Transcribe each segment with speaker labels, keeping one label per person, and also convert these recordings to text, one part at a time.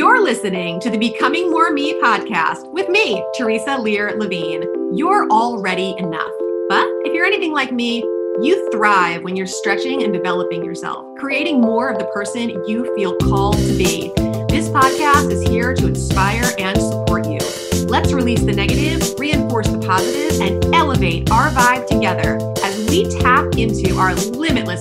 Speaker 1: You're listening to the Becoming More Me podcast with me, Theresa Lear Levine. You're already enough. But if you're anything like me, you thrive when you're stretching and developing yourself, creating more of the person you feel called to be. This podcast is here to inspire and support you. Let's release the negative, reinforce the positive, and elevate our vibe together as we tap into our limitless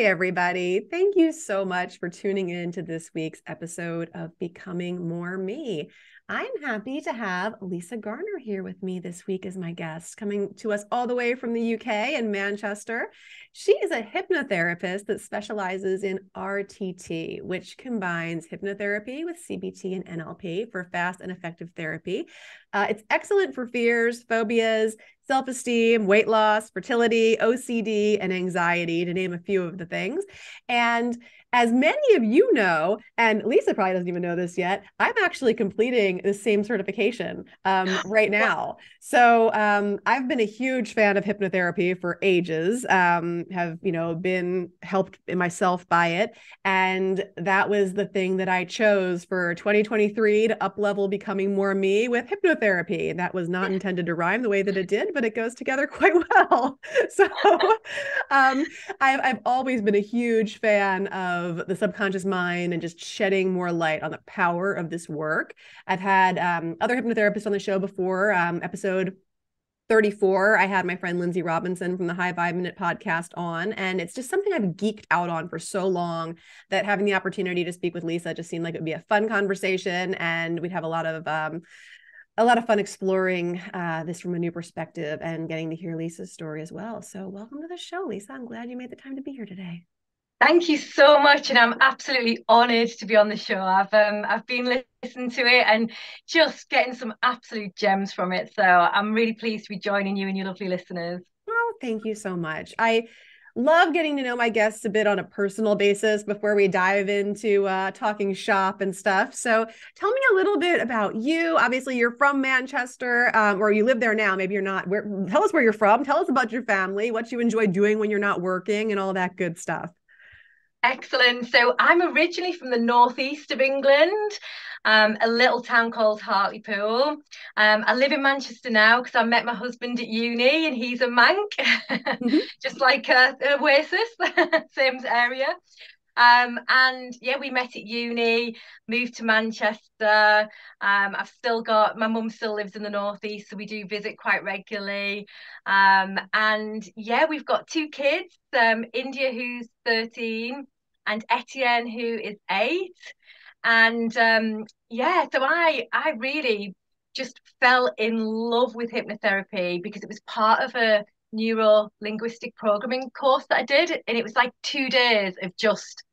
Speaker 1: Hey, everybody. Thank you so much for tuning in to this week's episode of Becoming More Me. I'm happy to have Lisa Garner here with me this week as my guest, coming to us all the way from the UK in Manchester. She is a hypnotherapist that specializes in RTT, which combines hypnotherapy with CBT and NLP for fast and effective therapy. Uh, it's excellent for fears, phobias, self esteem, weight loss, fertility, OCD, and anxiety, to name a few of the things. And as many of you know, and Lisa probably doesn't even know this yet, I'm actually completing the same certification um, right now. So um, I've been a huge fan of hypnotherapy for ages. Um, have you know been helped myself by it, and that was the thing that I chose for 2023 to up level becoming more me with hypnotherapy. That was not intended to rhyme the way that it did, but it goes together quite well. So um, I've I've always been a huge fan of of the subconscious mind and just shedding more light on the power of this work. I've had um, other hypnotherapists on the show before. Um, episode 34, I had my friend Lindsay Robinson from the High Vibe Minute podcast on. And it's just something I've geeked out on for so long that having the opportunity to speak with Lisa just seemed like it would be a fun conversation. And we'd have a lot of, um, a lot of fun exploring uh, this from a new perspective and getting to hear Lisa's story as well. So, welcome to the show, Lisa. I'm glad you made the time to be here today.
Speaker 2: Thank you so much, and I'm absolutely honoured to be on the show. I've um, I've been listening to it and just getting some absolute gems from it. So I'm really pleased to be joining you and your lovely listeners.
Speaker 1: Oh, thank you so much. I love getting to know my guests a bit on a personal basis before we dive into uh, talking shop and stuff. So tell me a little bit about you. Obviously, you're from Manchester, um, or you live there now. Maybe you're not. Where, tell us where you're from. Tell us about your family, what you enjoy doing when you're not working, and all that good stuff.
Speaker 2: Excellent. So I'm originally from the northeast of England, um, a little town called Hartlepool. Um, I live in Manchester now because I met my husband at uni and he's a Manc, mm-hmm. just like uh, Oasis, same area. Um, and yeah, we met at uni, moved to Manchester. Um, I've still got my mum still lives in the northeast, so we do visit quite regularly. Um, and yeah, we've got two kids, um, India who's 13 and Etienne who is eight. And um, yeah, so I I really just fell in love with hypnotherapy because it was part of a neuro linguistic programming course that I did, and it was like two days of just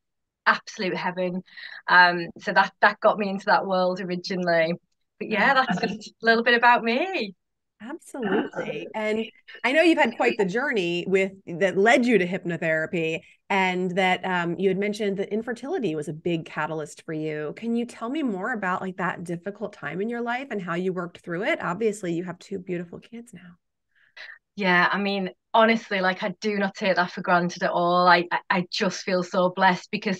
Speaker 2: absolute heaven. Um, so that that got me into that world originally. But yeah, that's a little bit about me.
Speaker 1: Absolutely. And I know you've had quite the journey with that led you to hypnotherapy and that um, you had mentioned that infertility was a big catalyst for you. Can you tell me more about like that difficult time in your life and how you worked through it? Obviously, you have two beautiful kids now.
Speaker 2: Yeah, I mean, honestly, like I do not take that for granted at all. I I just feel so blessed because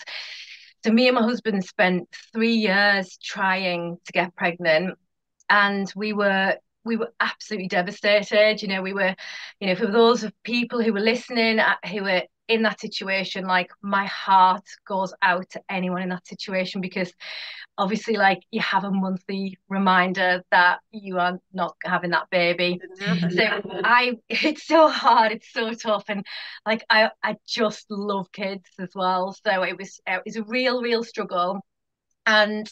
Speaker 2: so me and my husband spent three years trying to get pregnant and we were we were absolutely devastated. You know, we were, you know, for those of people who were listening, uh, who were in that situation, like my heart goes out to anyone in that situation because obviously, like you have a monthly reminder that you are not having that baby. So I, it's so hard, it's so tough, and like I, I just love kids as well. So it was, it was a real, real struggle, and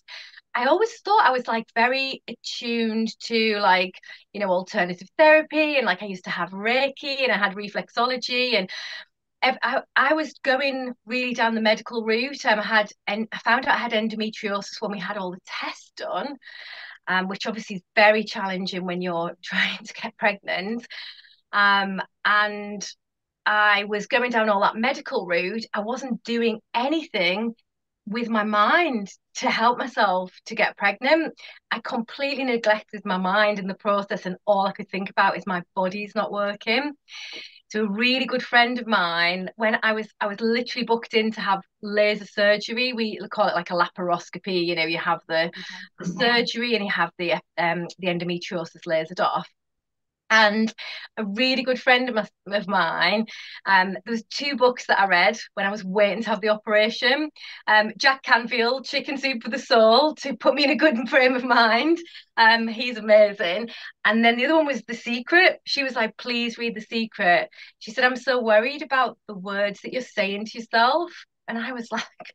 Speaker 2: I always thought I was like very attuned to like, you know, alternative therapy and like I used to have Reiki and I had reflexology and I, was going really down the medical route. Um, I had and I found out I had endometriosis when we had all the tests done, um, which obviously is very challenging when you're trying to get pregnant. Um, and I was going down all that medical route. I wasn't doing anything with my mind to help myself to get pregnant. I completely neglected my mind in the process, and all I could think about is my body's not working. to a really good friend of mine when I was I was literally booked in to have laser surgery. We call it like a laparoscopy. You know, you have the, the surgery and you have the um the endometriosis lasered off and a really good friend of, my, of mine um there was two books that i read when i was waiting to have the operation. Um jack canfield chicken soup for the soul to put me in a good frame of mind. Um he's amazing. And then the other one was the secret. She was like please read the secret. She said i'm so worried about the words that you're saying to yourself. And i was like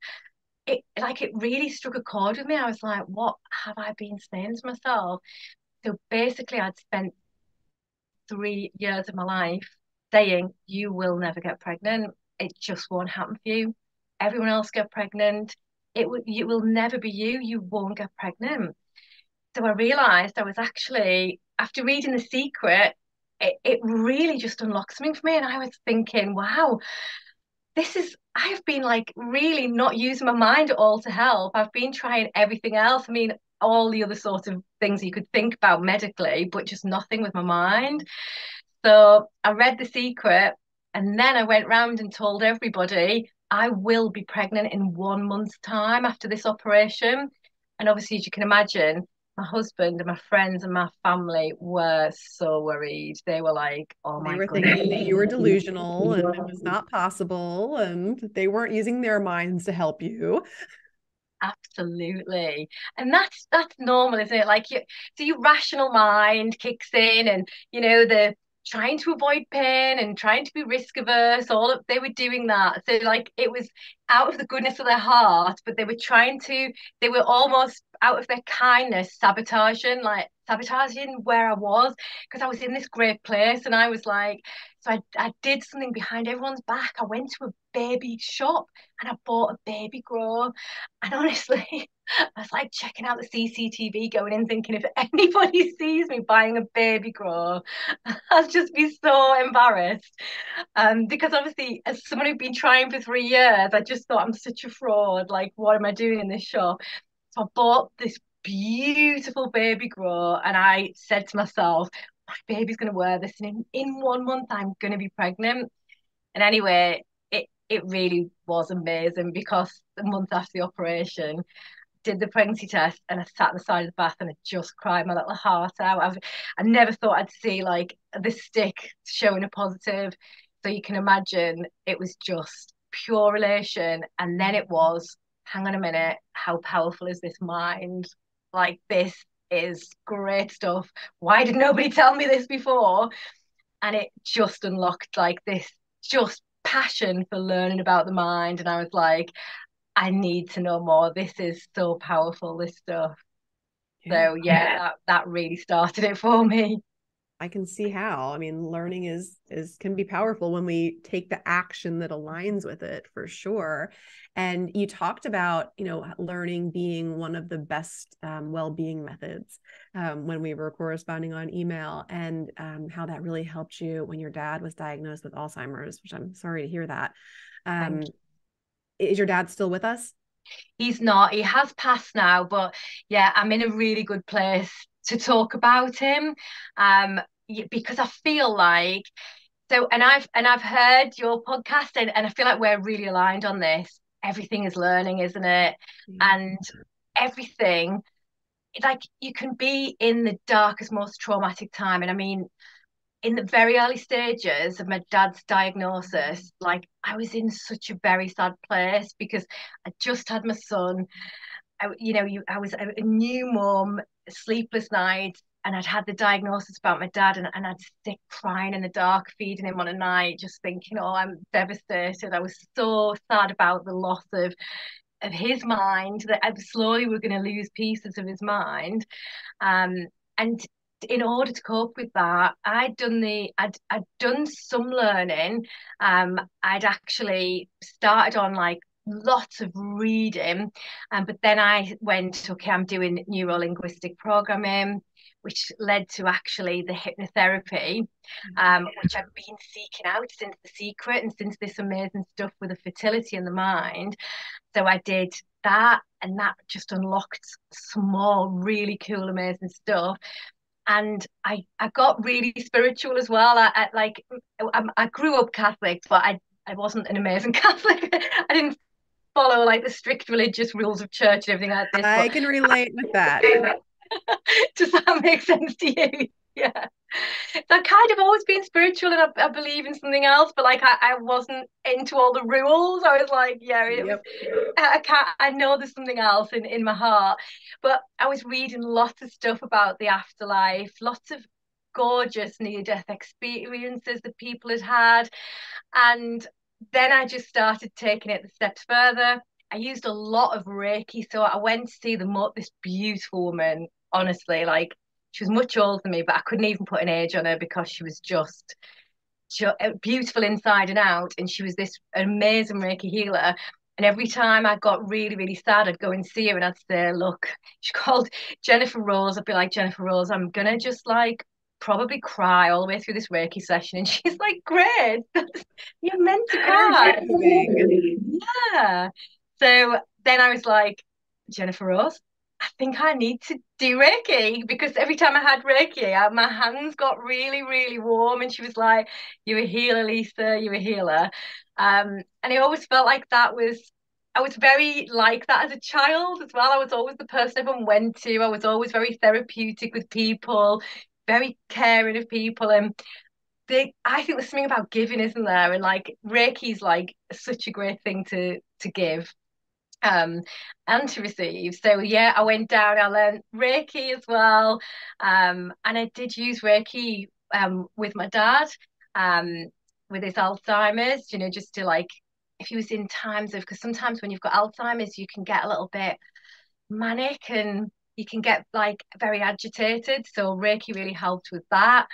Speaker 2: it like it really struck a chord with me. I was like what have i been saying to myself? So basically i'd spent three years of my life saying, You will never get pregnant. It just won't happen for you. Everyone else get pregnant. It will it will never be you. You won't get pregnant. So I realized I was actually, after reading The Secret, it, it really just unlocked something for me. And I was thinking, wow, this is I've been like really not using my mind at all to help. I've been trying everything else. I mean, all the other sort of things you could think about medically, but just nothing with my mind. So I read The Secret and then I went round and told everybody I will be pregnant in one month's time after this operation. And obviously, as you can imagine, my husband and my friends and my family were so worried. They were like, "Oh my!"
Speaker 1: They were
Speaker 2: goodness.
Speaker 1: thinking that you were delusional and it was not possible, and they weren't using their minds to help you.
Speaker 2: Absolutely. And that's that's normal, isn't it? Like you so your rational mind kicks in and you know the trying to avoid pain and trying to be risk averse all of they were doing that. So like it was out of the goodness of their heart but they were trying to they were almost out of their kindness sabotaging like sabotaging where I was because I was in this great place and I was like so I, I did something behind everyone's back. I went to a baby shop and I bought a baby grow. And honestly I was like checking out the CCTV going in thinking if anybody sees me buying a baby grow I'll just be so embarrassed. Um because obviously as someone who'd been trying for three years I just thought I'm such a fraud. Like what am I doing in this shop so I bought this beautiful baby grow and I said to myself, my baby's going to wear this and in, in one month I'm going to be pregnant. And anyway, it, it really was amazing because the month after the operation, did the pregnancy test and I sat on the side of the bath and I just cried my little heart out. I've, I never thought I'd see like the stick showing a positive. So you can imagine it was just pure relation. And then it was hang on a minute, how powerful is this mind? Like, this is great stuff. Why did nobody tell me this before? And it just unlocked like this just passion for learning about the mind. And I was like, I need to know more. This is so powerful, this stuff. Yeah. So yeah, that, that really started it for me.
Speaker 1: I can see how. I mean, learning is is can be powerful when we take the action that aligns with it for sure. And you talked about, you know, learning being one of the best um, well-being methods um, when we were corresponding on email, and um, how that really helped you when your dad was diagnosed with Alzheimer's. Which I'm sorry to hear that. Um, is your dad still with us?
Speaker 2: He's not. He has passed now, but yeah, I'm in a really good place to talk about him um, because I feel like so and I've and I've heard your podcast and, and I feel like we're really aligned on this. Everything is learning, isn't it? Mm-hmm. And everything like you can be in the darkest, most traumatic time. And I mean, in the very early stages of my dad's diagnosis, like I was in such a very sad place because I just had my son. I, you know, you I was a, new mom sleepless nights and I'd had the diagnosis about my dad and, and I'd sit crying in the dark, feeding him on a night, just thinking, oh, I'm devastated. I was so sad about the loss of of his mind that I slowly we're going to lose pieces of his mind. Um, and in order to cope with that, I'd done the I'd I'd done some learning. Um, I'd actually started on like lots of reading. Um, but then I went, okay, I'm doing neuro linguistic programming, which led to actually the hypnotherapy, um, which I've been seeking out since The Secret and since this amazing stuff with the fertility and the mind. So I did that, and that just unlocked some more really cool, amazing stuff. And I I got really spiritual as well. I, I like I, I, grew up Catholic, but I I wasn't an amazing Catholic. I didn't follow like the strict religious rules of church and everything like this.
Speaker 1: I can relate with that.
Speaker 2: Does that make sense to you? Yeah. So I've kind of always been spiritual and I, I believe in something else, but like I, I, wasn't into all the rules. I was like, yeah, yep. was, I can't, I know there's something else in, in my heart. But I was reading lots of stuff about the afterlife, lots of gorgeous near death experiences that people had had. And then I just started taking it the steps further. I used a lot of Reiki. So I went to see the mo- this beautiful woman, honestly, like she was much older than me, but I couldn't even put an age on her because she was just, uh, beautiful inside and out. And she was this amazing Reiki healer. And every time I got really, really sad, I'd go and see her and I'd say, Look, she called Jennifer Rose. I'd be like, Jennifer Rose, I'm going to just like probably cry all the way through this Reiki session. And she's like, Great, you're meant to cry. yeah. So then I was like, Jennifer Rose, I think I need to do Reiki because every time I had Reiki, I, my hands got really, really warm. And she was like, You're a healer, Lisa, you're a healer. Um, and I always felt like that was, I was very like that as a child as well. I was always the person everyone went to. I was always very therapeutic with people, very caring of people. And they, I think there's something about giving, isn't there? And like Reiki's like such a great thing to to give um, and to receive. So yeah, I went down. I learned Reiki as well, um, and I did use Reiki um, with my dad um, with his Alzheimer's. You know, just to like if he was in times of because sometimes when you've got Alzheimer's, you can get a little bit manic and you can get like very agitated. So Reiki really helped with that.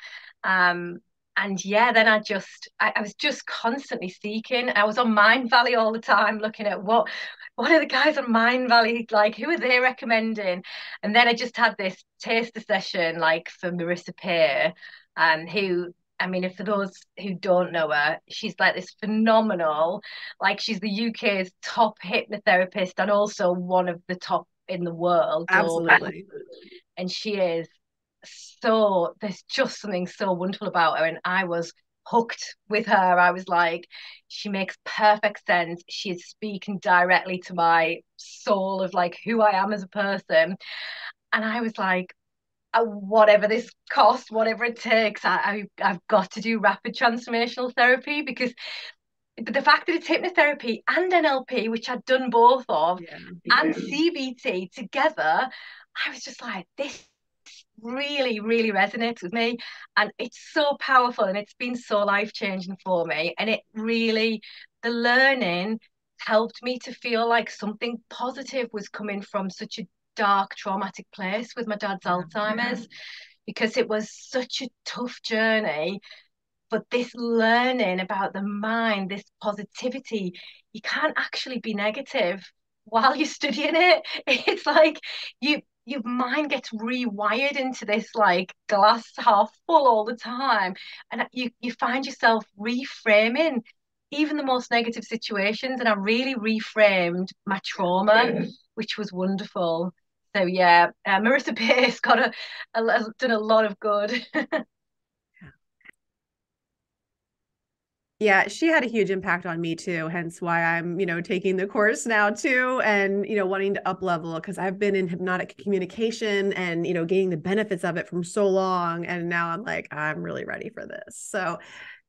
Speaker 2: Um, and yeah, then I just I, I, was just constantly seeking. I was on Mindvalley all the time, looking at what what are the guys on Mindvalley like? Who are they recommending? And then I just had this taster session like for Marissa Peer, um, who I mean, if for those who don't know her, she's like this phenomenal, like she's the UK's top hypnotherapist and also one of the top in the world.
Speaker 1: Absolutely.
Speaker 2: And she is so there's just something so wonderful about her and i was hooked with her. I was like she makes perfect sense. She is speaking directly to my soul of like who i am as a person. And i was like uh, whatever this costs whatever it takes I, I i've got to do rapid transformational therapy because but the fact that it's hypnotherapy and NLP, which I'd done both of, yeah, and CBT together, I was just like, this really, really resonates with me. And it's so powerful and it's been so life changing for me. And it really, the learning helped me to feel like something positive was coming from such a dark, traumatic place with my dad's mm-hmm. Alzheimer's mm-hmm. because it was such a tough journey. But this learning about the mind, this positivity, you can't actually be negative while you're studying it. It's like you your mind gets rewired into this like glass half full all the time and you you find yourself reframing even the most negative situations and i really reframed my trauma which was wonderful. So yeah uh, marissa peer's got a, a, done a lot of good
Speaker 1: Yeah, she had a huge impact on me too, hence why I'm, you know, taking the course now too and, you know, wanting to up level because I've been in hypnotic communication and, you know, gaining the benefits of it from so long and now I'm like I'm really ready for this. So,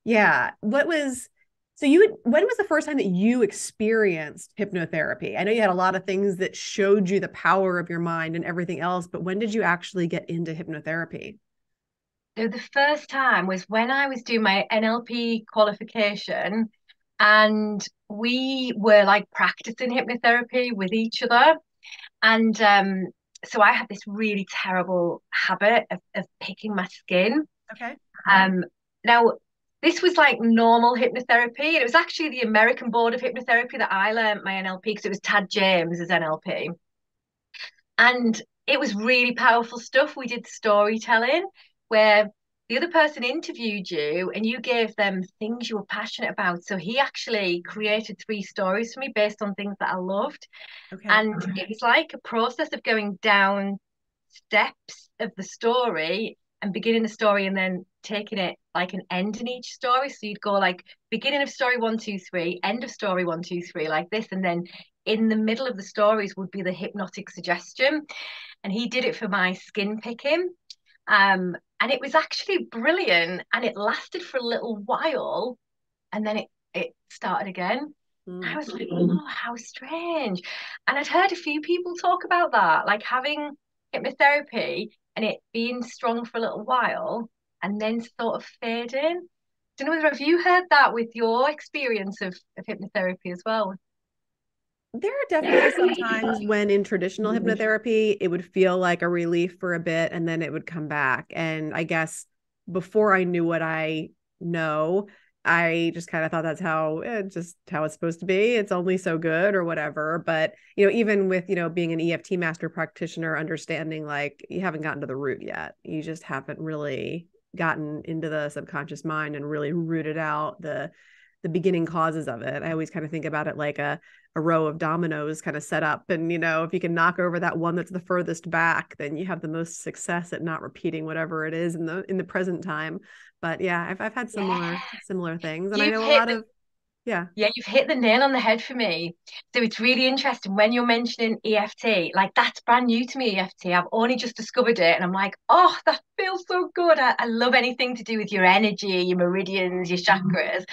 Speaker 1: yeah, what was so you when was the first time that you experienced hypnotherapy? I know you had a lot of things that showed you the power of your mind and everything else, but when did you actually get into hypnotherapy?
Speaker 2: So the first time was when I was doing my NLP qualification and we were like practicing hypnotherapy with each other. And um, so I had this really terrible habit of, of picking my skin.
Speaker 1: Okay.
Speaker 2: Um, now, this was like normal hypnotherapy. And it was actually the American Board of Hypnotherapy that I learned my NLP because it was Tad James as NLP. And it was really powerful stuff. We did storytelling where the other person interviewed you and you gave them things you were passionate about. So he actually created three stories for me based on things that I loved. Okay. And it was like a process of going down steps of the story and beginning the story and then taking it like an end in each story. So you'd go like beginning of story one, two, three, end of story one, two, three, like this. And then in the middle of the stories would be the hypnotic suggestion. And he did it for my skin picking. Um, and it was actually brilliant and it lasted for a little while and then it, it started again. Mm. I was like, oh, how strange. And I'd heard a few people talk about that, like having hypnotherapy and it being strong for a little while and then sort of fading. Don't know whether have you heard that with your experience of, of hypnotherapy as well?
Speaker 1: There are definitely some times when in traditional hypnotherapy, it would feel like a relief for a bit and then it would come back. And I guess before I knew what I know, I just kind of thought that's how eh, just how it's supposed to be. It's only so good or whatever. But you know, even with you know being an EFT master practitioner, understanding like you haven't gotten to the root yet. You just haven't really gotten into the subconscious mind and really rooted out the the beginning causes of it. I always kind of think about it like a a row of dominoes kind of set up and you know if you can knock over that one that's the furthest back then you have the most success at not repeating whatever it is in the in the present time but yeah i've, I've had similar yeah. similar things and you've i know a lot the, of yeah
Speaker 2: yeah you've hit the nail on the head for me so it's really interesting when you're mentioning eft like that's brand new to me eft i've only just discovered it and i'm like oh that feels so good i, I love anything to do with your energy your meridians your mm-hmm. chakras mm-hmm.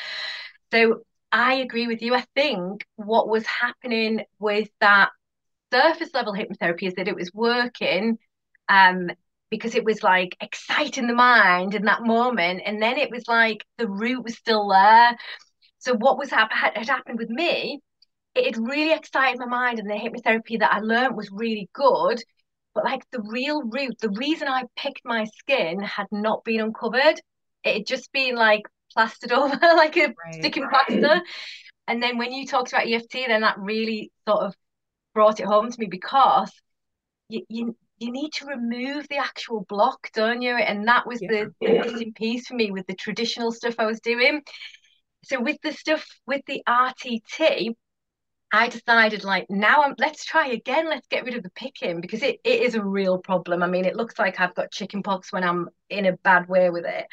Speaker 2: So I agree with you. I think what was happening with that surface level hypnotherapy is that it was working um, because it was like exciting the mind in that moment. And then it was like the root was still there. So what was had, had happened with me, it had really excited my mind and the hypnotherapy that I learned was really good. But like the real root, the reason I picked my skin had not been uncovered. It had just been like plastered over like a right. sticking plaster. And then when you talked about EFT, then that really sort of brought it home to me because you you, you need to remove the actual block, don't you? And that was yeah. the, the missing piece for me with the traditional stuff I was doing. So with the stuff with the RTT, I decided like now I'm let's try again. Let's get rid of the picking because it, it is a real problem. I mean, it looks like I've got chicken pox when I'm in a bad way with it.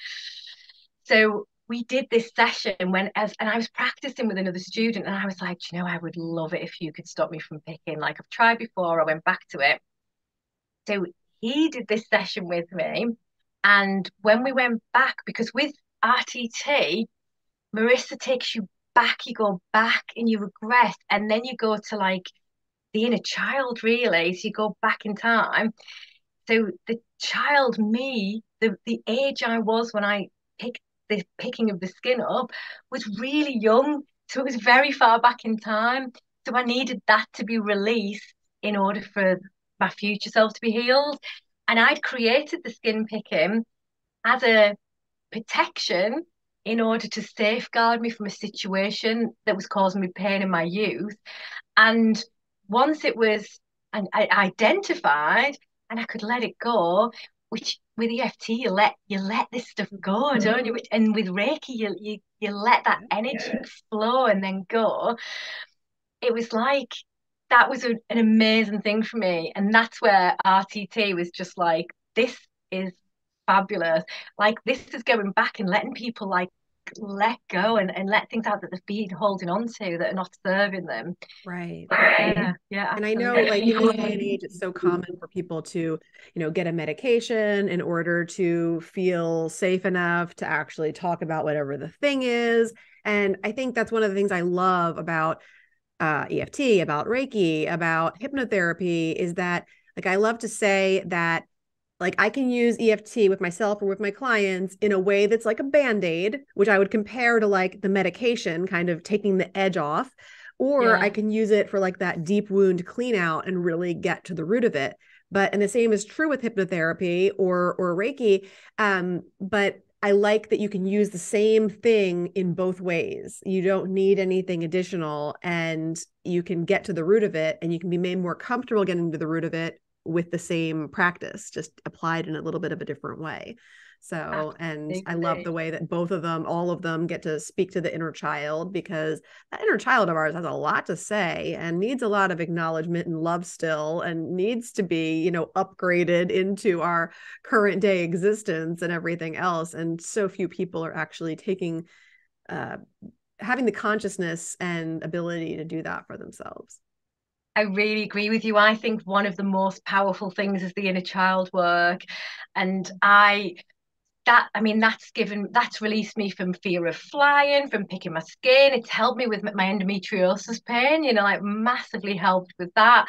Speaker 2: So we did this session when as and I was practicing with another student and I was like, you know, I would love it if you could stop me from picking. Like I've tried before, I went back to it. So he did this session with me. And when we went back, because with RTT, Marissa takes you back, you go back and you regress, and then you go to like the inner child, really. So you go back in time. So the child me, the the age I was when I picked the picking of the skin up was really young. So it was very far back in time. So I needed that to be released in order for my future self to be healed. And I'd created the skin picking as a protection in order to safeguard me from a situation that was causing me pain in my youth. And once it was and I identified and I could let it go, which with EFT you let you let this stuff go, don't you? Mm-hmm. And with Reiki you you you let that energy yeah. flow and then go. It was like that was a, an amazing thing for me, and that's where RTT was just like this is fabulous. Like this is going back and letting people like let go and, and let things out that they've been holding on to that are not serving them.
Speaker 1: Right. Yeah. Yeah. And I know like in this day and age, it's so common for people to, you know, get a medication in order to feel safe enough to actually talk about whatever the thing is. And I think that's one of the things I love about uh, EFT, about Reiki, about hypnotherapy is that like I love to say that like I can use EFT with myself or with my clients in a way that's like a band-aid, which I would compare to like the medication kind of taking the edge off. Or yeah. I can use it for like that deep wound clean out and really get to the root of it. But and the same is true with hypnotherapy or or Reiki. Um, but I like that you can use the same thing in both ways. You don't need anything additional and you can get to the root of it and you can be made more comfortable getting to the root of it with the same practice, just applied in a little bit of a different way. So, and I love the way that both of them, all of them get to speak to the inner child because that inner child of ours has a lot to say and needs a lot of acknowledgement and love still and needs to be, you know, upgraded into our current day existence and everything else. And so few people are actually taking, uh, having the consciousness and ability to do that for themselves.
Speaker 2: I really agree with you. I think one of the most powerful things is the inner child work. And I that I mean that's given that's released me from fear of flying, from picking my skin. It's helped me with my endometriosis pain, you know, like massively helped with that.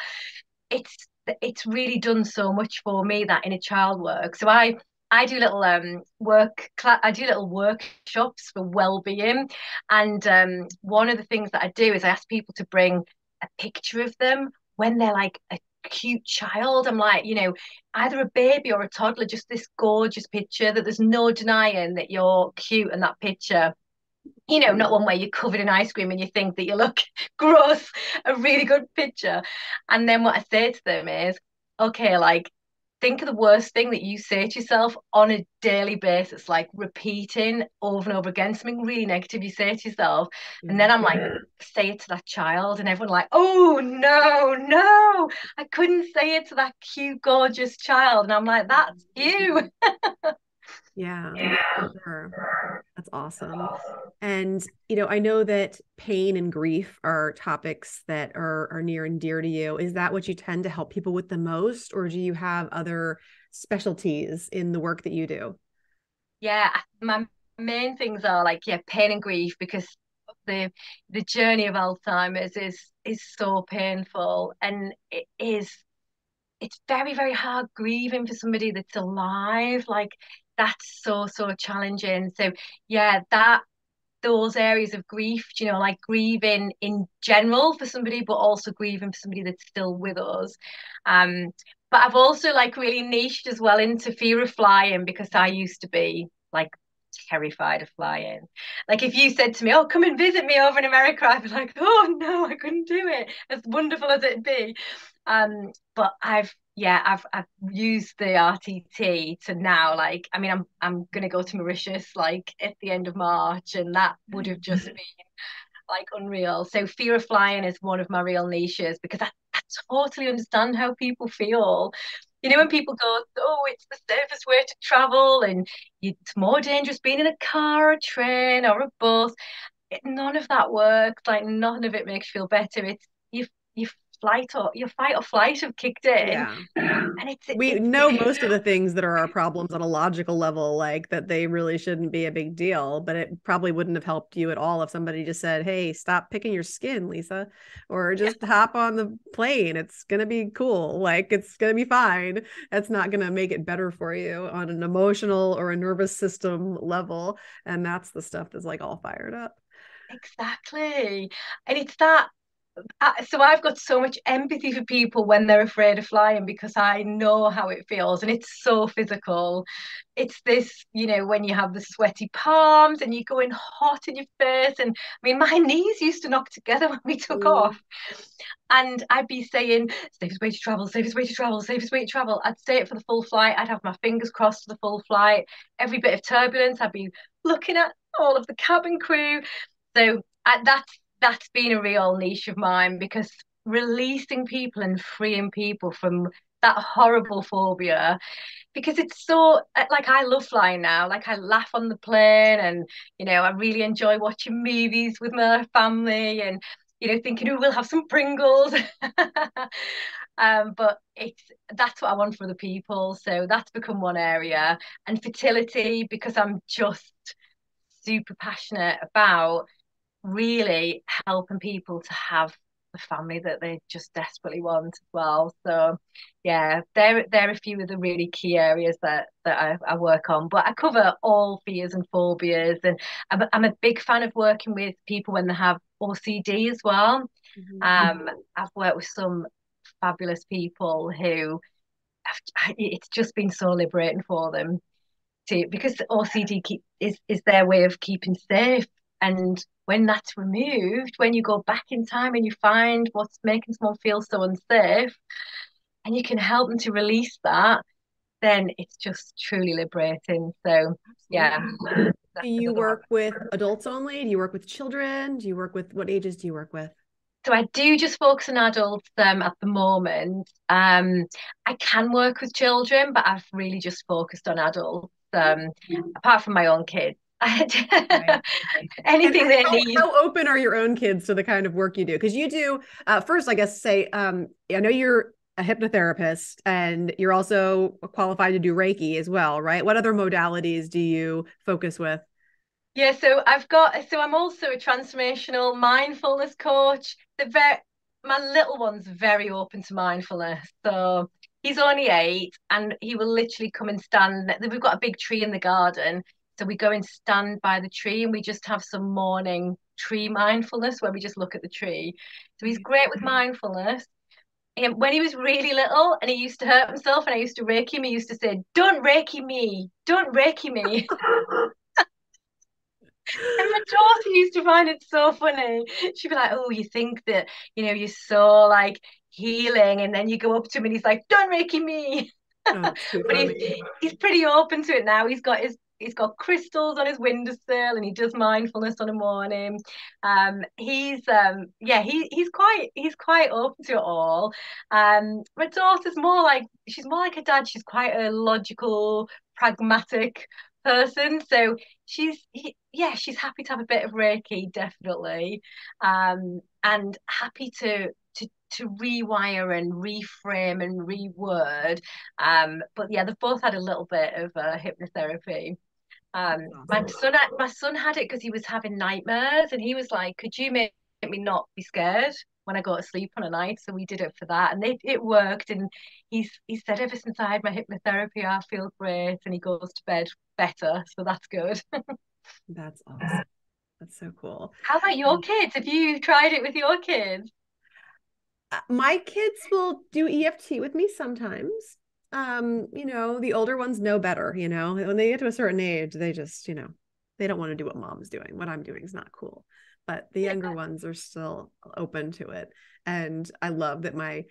Speaker 2: It's it's really done so much for me that inner child work. So I I do little um work I do little workshops for well-being and um one of the things that I do is I ask people to bring a picture of them when they're like a cute child. I'm like, you know, either a baby or a toddler, just this gorgeous picture that there's no denying that you're cute in that picture. You know, not one where you're covered in ice cream and you think that you look gross, a really good picture. And then what I say to them is, okay, like think of the worst thing that you say to yourself on a daily basis, like repeating over and over again, something really negative you say to yourself. And then I'm like, mm-hmm. say it to that child, and everyone like, oh no, no, I couldn't say it to that cute, gorgeous child. And I'm like, that's mm-hmm. you.
Speaker 1: Yeah, yeah. Sure. That's awesome. And you know, I know that pain and grief are topics that are are near and dear to you. Is that what you tend to help people with the most, or do you have other specialties in the work that you do?
Speaker 2: Yeah, my main things are like yeah, pain and grief because the the journey of Alzheimer's is is so painful and it is it's very very hard grieving for somebody that's alive like that's so so challenging. So yeah that those areas of grief you know like grieving in general for somebody but also grieving for somebody that's still with us. Um but i've also like really niched as well into fear of flying because i used to be like terrified of flying. Like if you said to me oh come and visit me over in america i'd be like oh no i couldn't do it. As wonderful as it'd be. Um but i've yeah, I've I've used the RTT to now like I mean I'm I'm gonna go to Mauritius like at the end of March and that would have just mm-hmm. been like unreal. So fear of flying is one of my real niches because I, I totally understand how people feel. You know, when mm-hmm. people go, oh, it's the safest way to travel and it's more dangerous being in a car, a train, or a bus. It, none of that works. Like none of it makes you feel better. It's you you flight or your fight or flight have kicked in. Yeah.
Speaker 1: And it's we it's, know most of the things that are our problems on a logical level, like that they really shouldn't be a big deal, but it probably wouldn't have helped you at all if somebody just said, Hey, stop picking your skin, Lisa, or just yeah. hop on the plane. It's gonna be cool. Like it's gonna be fine. That's not gonna make it better for you on an emotional or a nervous system level. And that's the stuff that's like all fired up.
Speaker 2: Exactly. And it's that Uh, so I've got so much empathy for people when they're afraid of flying because I know how it feels and it's so physical. It's this, you know, when you have the sweaty palms and you're going hot in your face. And I mean, my knees used to knock together when we took Ooh. off. And I'd be saying, safest way to travel, safest way to travel, safest way to travel. I'd say it for the full flight. I'd have my fingers crossed for the full flight. Every bit of turbulence, I'd be looking at all of the cabin crew. So I, that's that's been a real niche of mine because releasing people and freeing people from that horrible phobia because it's so like I love flying now like I laugh on the plane and you know I really enjoy watching movies with my family and you know thinking oh we'll have some Pringles. Um but it's that's what I want for the people so that's become one area. And fertility because I'm just super passionate about really helping people to have the family that they just desperately want as well. So yeah, there there are a few of the really key areas that that I, I work on. But I cover all fears and phobias, and I'm, I'm a big fan of working with people when they have OCD as well. Mm-hmm. Um, I've worked with some fabulous people who have, it's just been so liberating for them to because OCD keep, is is their way of keeping safe and when that's removed, when you go back in time and you find what's making someone feel so unsafe, and you can help them to release that, then it's just truly liberating. So yeah.
Speaker 1: Do you work with adults only? Do you work with children? Do you work with what ages do you work with?
Speaker 2: So I do just focus on adults um, at the moment. Um, I can work with children, but I've really just focused on adults. Um, apart from my own kids, anything they
Speaker 1: how,
Speaker 2: need.
Speaker 1: How open are your own kids to the kind of work you do? Because you do uh, first, I guess, say um, I know you're a hypnotherapist and you're also qualified to do Reiki as well, right? What other modalities do you focus with?
Speaker 2: Yeah, so I've got so I'm also a transformational mindfulness coach. The very my little one's very open to mindfulness. So he's only eight and he will literally come and stand. We've got a big tree in the garden. So we go and stand by the tree and we just have some morning tree mindfulness where we just look at the tree. So he's great with mindfulness. And when he was really little and he used to hurt himself and I used to reiki him, he used to say, Don't reiki me, don't reiki me. and my daughter used to find it so funny. She'd be like, "Oh, you think that you know you're so like healing," and then you go up to him and he's like, "Don't reiki me." Oh, but he's he's pretty open to it now. He's got his he's got crystals on his windowsill and he does mindfulness on a morning. Um, he's um, yeah, he he's quite he's quite open to it all. Um, my daughter's more like she's more like a dad. She's quite a logical, pragmatic person. So she's yeah, she's happy to have a bit of Reiki, definitely, um, and happy to to to rewire and reframe and reword. Um, but yeah, they've both had a little bit of uh, hypnotherapy. Um, my son, my son had it because he was having nightmares, and he was like, "Could you make me not be scared when I go to sleep on a night?" So we did it for that, and it, it worked. And he's he said, "Ever since I had my hypnotherapy, I feel great," and he goes to bed better. So that's good.
Speaker 1: that's awesome. That's so cool.
Speaker 2: How about your kids? Have you tried it with your kids?
Speaker 1: Uh, my kids will do EFT with me sometimes um, you know, the older ones know better, you know, when they get to a certain age, they just, you know, they don't want to do what mom's doing. What I'm doing is not cool. But the younger yeah. ones are still open to it. And I love that my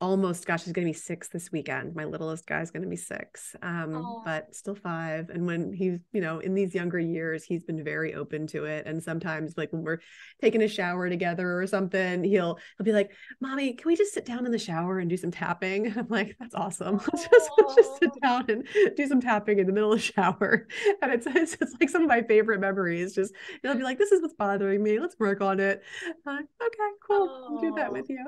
Speaker 1: almost gosh he's going to be six this weekend. My littlest guy's going to be six um but still five and when he's you know in these younger years he's been very open to it and sometimes like when we're taking a shower together or something he'll he'll be like mommy can we just sit down in the shower and do some tapping? I'm like that's awesome. Let's just let's just sit down and do some tapping in the middle of the shower. And it's, it's, it's like some of my favorite memories just he'll be like this is what's bothering me. Let's work on it. Like, okay cool. I'll do that with you.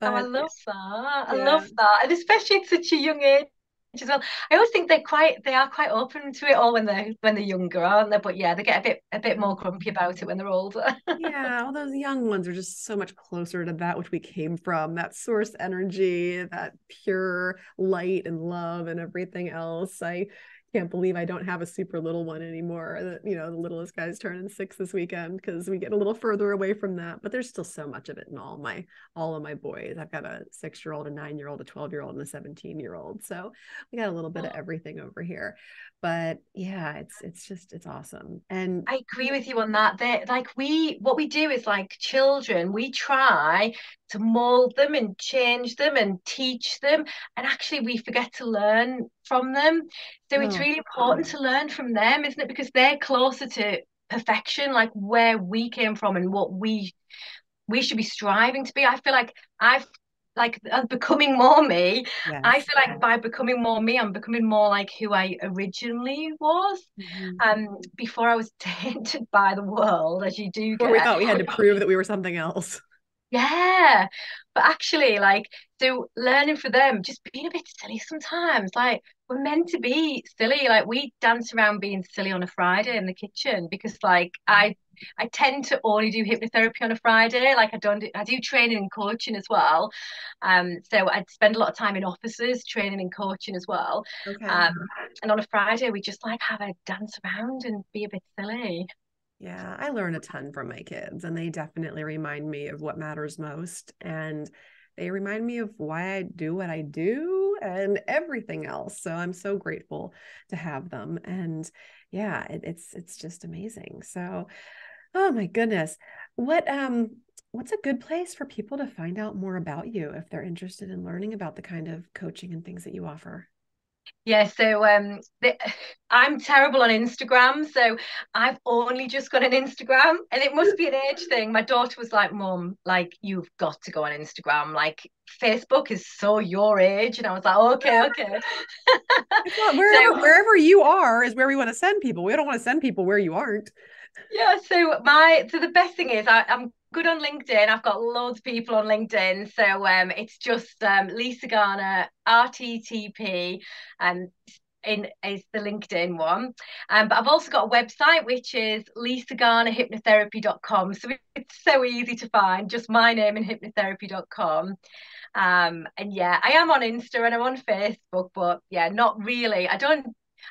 Speaker 2: But, oh, I love that I yeah. love that, and especially at such a young age as well. I always think they're quite they are quite open to it all when they're when they're younger, aren't they? But yeah, they get a bit a bit more grumpy about it when they're older.
Speaker 1: yeah, all those young ones are just so much closer to that which we came from, that source energy, that pure light and love and everything else. I can't believe I don't have a super little one anymore. You know, the littlest guy's turning six this weekend because we get a little further away from that. But there's still so much of it in all my all of my boys. I've got a six year old, a nine year old, a twelve year old, and a seventeen year old. So we got a little bit of everything over here but yeah it's it's just it's awesome and
Speaker 2: i agree with you on that That like we what we do is like children we try to mold them and change them and teach them and actually we forget to learn from them so oh, it's really important to learn from them isn't it because they're closer to perfection like where we came from and what we we should be striving to be i feel like i've like uh, becoming more me. Yes. I feel like by becoming more me, I'm becoming more like who I originally was. Mm-hmm. Um, before I was tainted by the world, as you do.
Speaker 1: Get. we thought we had to prove that we were something else.
Speaker 2: Yeah, but actually, like, so learning for them, just being a bit silly sometimes. Like, we're meant to be silly. Like, we dance around being silly on a Friday in the kitchen because, like, I I tend to only do hypnotherapy on a Friday. Like I don't do, I do training and coaching as well. Um, so I'd spend a lot of time in offices training and coaching as well. Okay. Um, and on a Friday we just like have a dance around and be a bit silly.
Speaker 1: Yeah, I learn a ton from my kids and they definitely remind me of what matters most and they remind me of why I do what I do and everything else. So I'm so grateful to have them and yeah, it, it's it's just amazing. So Oh my goodness. What um what's a good place for people to find out more about you if they're interested in learning about the kind of coaching and things that you offer?
Speaker 2: Yeah, so um, the, I'm terrible on Instagram, so I've only just got an Instagram, and it must be an age thing. My daughter was like, "Mom, like you've got to go on Instagram. Like Facebook is so your age," and I was like, "Okay, okay."
Speaker 1: wherever, so, wherever you are is where we want to send people. We don't want to send people where you aren't.
Speaker 2: Yeah, so my so the best thing is I, I'm good on LinkedIn. I've got loads of people on LinkedIn. So um, it's just um, Lisa Garner, RTTP, and in is the LinkedIn one. Um, but I've also got a website which is lisagarnerhypnotherapy.com. So it's so easy to find, just my name and hypnotherapy.com. Um, and yeah, I am on Insta and I'm on Facebook, but yeah, not really. I don't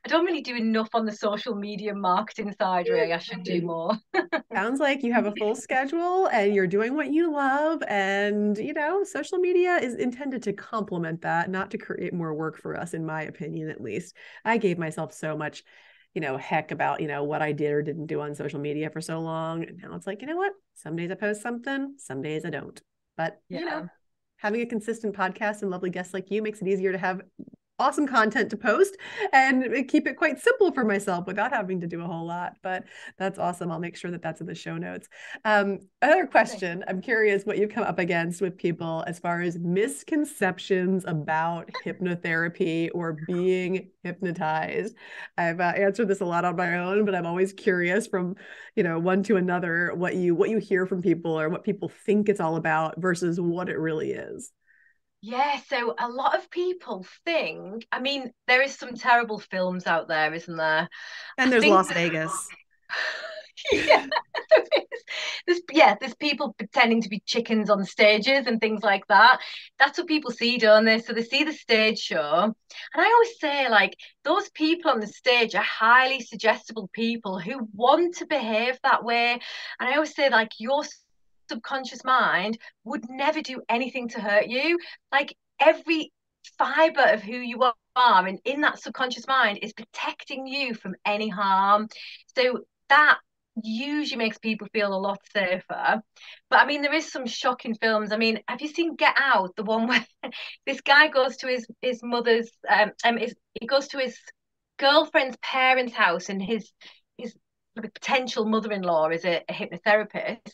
Speaker 2: I don't really do enough on the social media marketing side, really. I should do mm-hmm. more.
Speaker 1: Sounds like you have a full schedule and you're doing what you love. And, you know, social media is intended to complement that, not to create more work for us, in my opinion, at least. I gave myself so much you know, heck about, you know, what I did or didn't do on social media for so long. And now it's like, you know what? Some days I post something, some days I don't. But, yeah. you know, having a consistent podcast and lovely guests like you makes it easier to have awesome content to post and keep it quite simple for myself without having to do a whole lot. But that's awesome. I'll make sure that that's in the show notes. Um, other question I'm curious what you've come up against with people as far as misconceptions about hypnotherapy or being hypnotized. I've uh, answered this a lot on my own, but I'm always curious from, you know, one to another what you what you hear from people or what people think it's all about versus what it really is.
Speaker 2: Yeah, so a lot of people think, I mean, there is some terrible films out there, isn't there?
Speaker 1: And there's think, Las Vegas.
Speaker 2: yeah, there's, yeah, there's people pretending to be chickens on stages and things like that. That's what people see, don't they? So they see the stage show. And I always say, like, those people on the stage are highly suggestible people who want to behave that way. And I always say, like, you're subconscious mind would never do anything to hurt you. Like every fiber of who you are and in that subconscious mind is protecting you from any harm. So that usually makes people feel a lot safer. But I mean, there is some shocking films. I mean, have you seen Get Out? The one where this guy goes to his his mother's um, um his, he goes to his girlfriend's parents' house and his his potential mother-in-law is a, a hypnotherapist.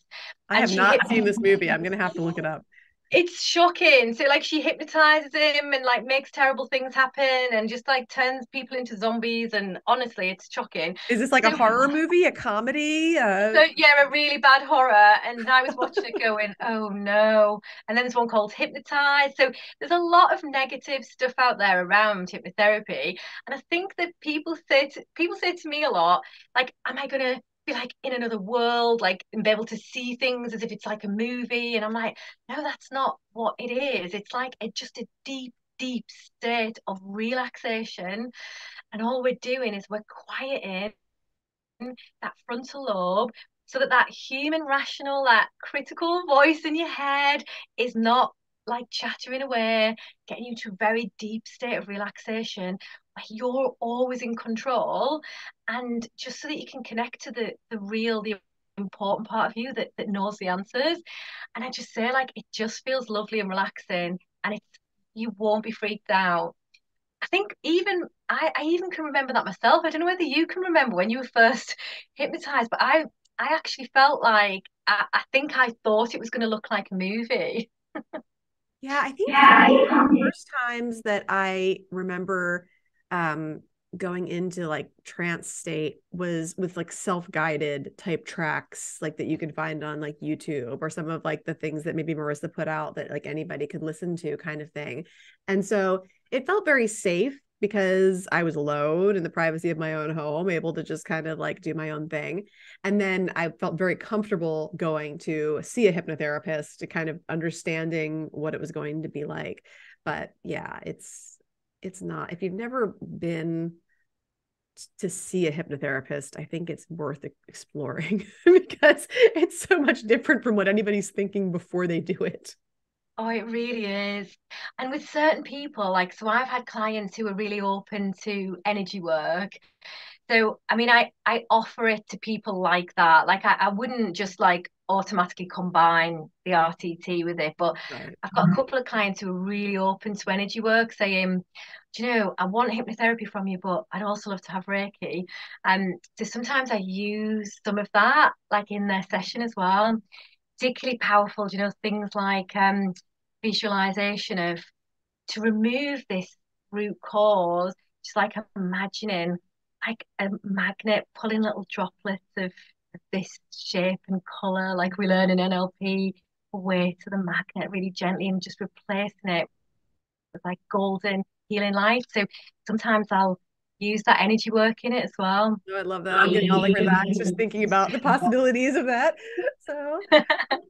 Speaker 1: I have not seen this movie. I'm gonna have to look it up
Speaker 2: it's shocking. So like she hypnotizes him and like makes terrible things happen and just like turns people into zombies. And honestly, it's shocking.
Speaker 1: Is this like so, a horror movie, a comedy? Uh...
Speaker 2: So yeah, a really bad horror. And I was watching it going, oh no. And then there's one called Hypnotize. So there's a lot of negative stuff out there around hypnotherapy. And I think that people say to, people say to me a lot, like, am I gonna be like in another world, like and be able to see things as if it's like a movie. And I'm like, no, that's not what it is. It's like a, just a deep, deep state of relaxation. And all we're doing is we're quieting that frontal lobe so that that human rational, that critical voice in your head is not like chattering away, getting you to a very deep state of relaxation you're always in control and just so that you can connect to the the real the important part of you that, that knows the answers. And i just say like it just feels lovely and relaxing and it's you won't be freaked out. I think even I, I even can remember that myself. I don't know whether you can remember when you were first hypnotized but i i actually felt like i, I think i thought it was going to look like a movie.
Speaker 1: Yeah i think yeah. the first times that i remember um going into like trance state was with like self-guided type tracks like that you could find on like YouTube or some of like the things that maybe Marisa put out that like anybody could listen to kind of thing. And so it felt very safe because I was alone in the privacy of my own home, able to just kind of like do my own thing. And then I felt very comfortable going to see a hypnotherapist to kind of understanding what it was going to be like. But yeah, it's it's not if you've never been to see a hypnotherapist i think it's worth exploring because it's so much different from what anybody's thinking before they do it
Speaker 2: Oh, it really is. And with certain people, like, so I've had clients who are really open to energy work. So, I mean, I, I offer it to people like that. Like, I, I wouldn't just like automatically combine the RTT with it. But right. I've got a couple of clients who are really open to energy work, saying, "Do you know, I want hypnotherapy from you, but I'd also love to have Reiki." And so sometimes I use some of that, like in their session as well. Particularly powerful, you know, things like um, visualization of to remove this root cause, just like imagining like a magnet pulling little droplets of this shape and color, like we learn in NLP, away to the magnet really gently and just replacing it with like golden healing light. So sometimes I'll use that energy work in it as well.
Speaker 1: Oh, I love that. I'm getting all like relaxed just thinking about the possibilities of that. So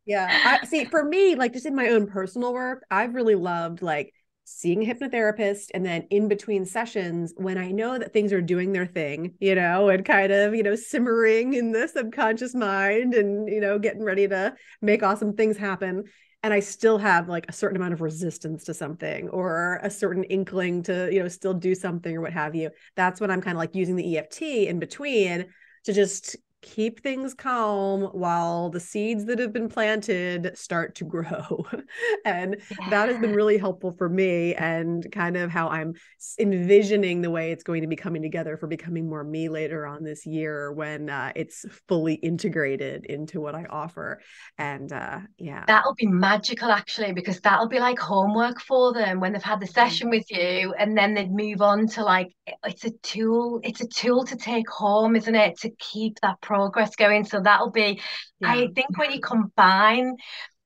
Speaker 1: yeah. I see for me, like just in my own personal work, I've really loved like seeing a hypnotherapist and then in between sessions when i know that things are doing their thing you know and kind of you know simmering in the subconscious mind and you know getting ready to make awesome things happen and i still have like a certain amount of resistance to something or a certain inkling to you know still do something or what have you that's when i'm kind of like using the eft in between to just keep things calm while the seeds that have been planted start to grow. and yeah. that has been really helpful for me and kind of how I'm envisioning the way it's going to be coming together for becoming more me later on this year when uh, it's fully integrated into what I offer. And uh, yeah.
Speaker 2: That'll be magical actually, because that'll be like homework for them when they've had the session with you and then they'd move on to like, it's a tool, it's a tool to take home, isn't it? To keep that progress going. So that'll be, yeah. I think, when you combine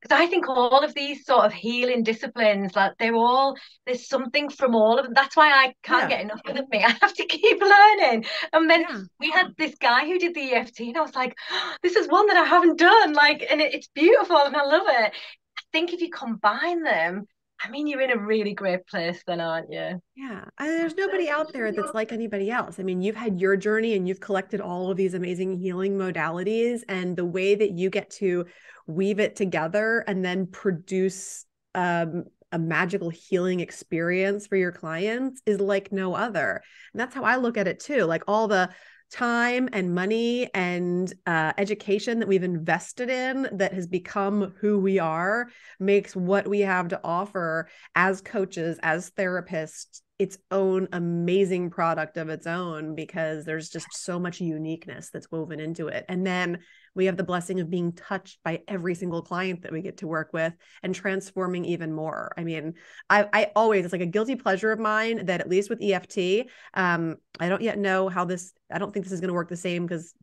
Speaker 2: because I think all of these sort of healing disciplines, like they're all there's something from all of them. That's why I can't yeah. get enough of them. Me, I have to keep learning. And then yeah. we had this guy who did the EFT, and I was like, oh, this is one that I haven't done. Like, and it, it's beautiful, and I love it. I think if you combine them, I mean, you're in a really great place then, aren't you?
Speaker 1: Yeah. And there's nobody out there that's like anybody else. I mean, you've had your journey and you've collected all of these amazing healing modalities, and the way that you get to weave it together and then produce um, a magical healing experience for your clients is like no other. And that's how I look at it too. Like all the time and money and uh, education that we've invested in that has become who we are makes what we have to offer as coaches, as therapists, its own amazing product of its own because there's just so much uniqueness that's woven into it. And then we have the blessing of being touched by every single client that we get to work with and transforming even more. I mean, I, I always, it's like a guilty pleasure of mine that at least with EFT, um, I don't yet know how this, I don't think this is going to work the same because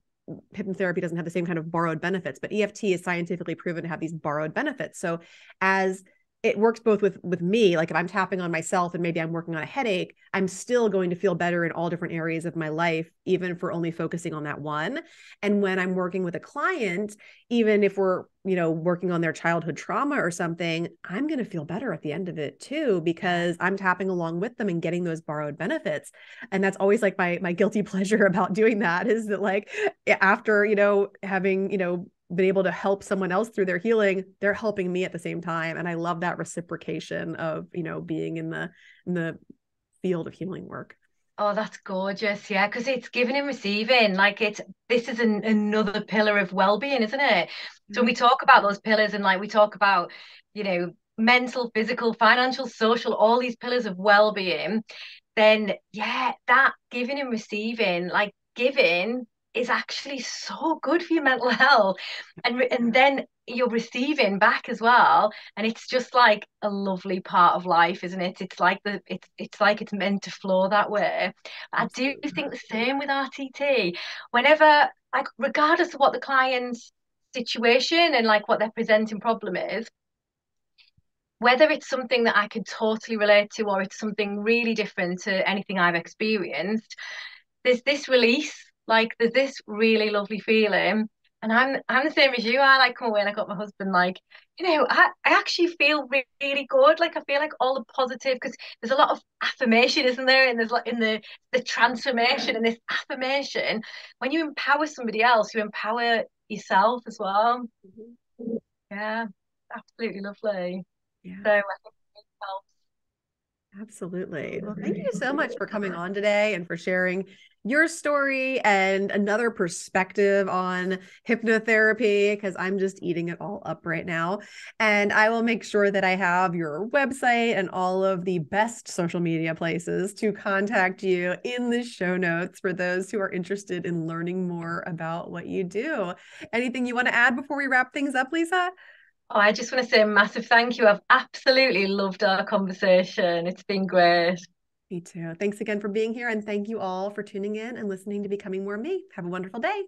Speaker 1: hypnotherapy doesn't have the same kind of borrowed benefits, but EFT is scientifically proven to have these borrowed benefits. So as it works both with with me like if i'm tapping on myself and maybe i'm working on a headache i'm still going to feel better in all different areas of my life even for only focusing on that one. And when i'm working with a client even if we're you know working on their childhood trauma or something i'm going to feel better at the end of it too because i'm tapping along with them and getting those borrowed benefits. And that's always like my my guilty pleasure about doing that is that like after you know having you know been able to help someone else through their healing they're helping me at the same time. And i love that reciprocation of you know being in the in the field of healing work.
Speaker 2: Oh that's gorgeous. Yeah because it's giving and receiving. Like it's this is an, another pillar of well-being isn't it? So when we mm-hmm. talk about those pillars and like we talk about you know mental physical financial social all these pillars of well-being then yeah that giving and receiving like giving is actually so good for your mental health. And and then you're receiving back as well and it's just like a lovely part of life isn't it? It's like the it's it's like it's meant to flow that way. I do think the same with rtt whenever like regardless of what the client's situation and like what their presenting problem is whether it's something that i can totally relate to or it's something really different to anything i've experienced there's this release like there's this really lovely feeling. And I'm I'm the same as you. I like come away and I got my husband like, you know, I, I actually feel really, really good. Like I feel like all the positive because there's a lot of affirmation, isn't there? And there's like in the the transformation and this affirmation. When you empower somebody else, you empower yourself as well. Mm-hmm. Yeah, absolutely lovely. Yeah. So I think
Speaker 1: Absolutely. Well, thank you so much for coming on today and for sharing your story and another perspective on hypnotherapy because I'm just eating it all up right now. And I will make sure that I have your website and all of the best social media places to contact you in the show notes for those who are interested in learning more about what you do. Anything you want to add before we wrap things up, Lisa?
Speaker 2: Oh, I just want to say a massive thank you. I've absolutely loved our conversation. It's been great.
Speaker 1: Me too. Thanks again for being here. And thank you all for tuning in and listening to Becoming More Me. Have a wonderful day.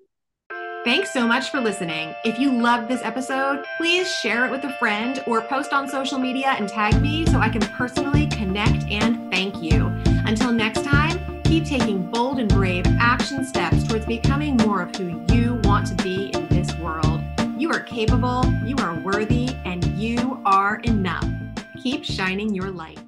Speaker 1: Thanks so much for listening. If you loved this episode, please share it with a friend or post on social media and tag me so I can personally connect and thank you. Until next time, keep taking bold and brave action steps towards becoming more of who you want to be in this world. You are capable, you are worthy, and you are enough. Keep shining your light.